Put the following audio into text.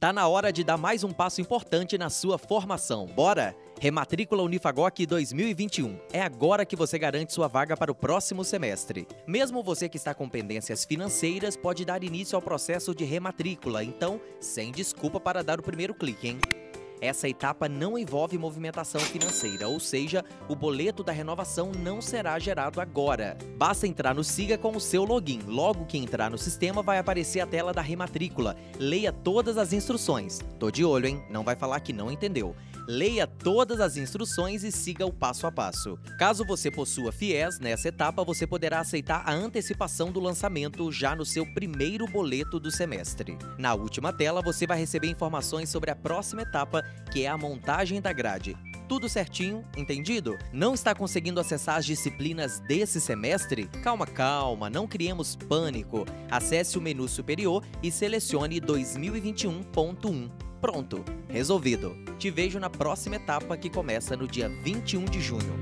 Tá na hora de dar mais um passo importante na sua formação. Bora? Rematrícula Unifagoc 2021. É agora que você garante sua vaga para o próximo semestre. Mesmo você que está com pendências financeiras pode dar início ao processo de rematrícula, então, sem desculpa para dar o primeiro clique, hein? Essa etapa não envolve movimentação financeira, ou seja, o boleto da renovação não será gerado agora. Basta entrar no Siga com o seu login. Logo que entrar no sistema, vai aparecer a tela da rematrícula. Leia todas as instruções. Tô de olho, hein? Não vai falar que não entendeu. Leia todas as instruções e siga o passo a passo. Caso você possua FIES, nessa etapa você poderá aceitar a antecipação do lançamento já no seu primeiro boleto do semestre. Na última tela, você vai receber informações sobre a próxima etapa, que é a montagem da grade. Tudo certinho, entendido? Não está conseguindo acessar as disciplinas desse semestre? Calma, calma, não criemos pânico. Acesse o menu superior e selecione 2021.1. Pronto, resolvido. Te vejo na próxima etapa que começa no dia 21 de junho.